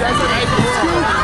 That's an eight.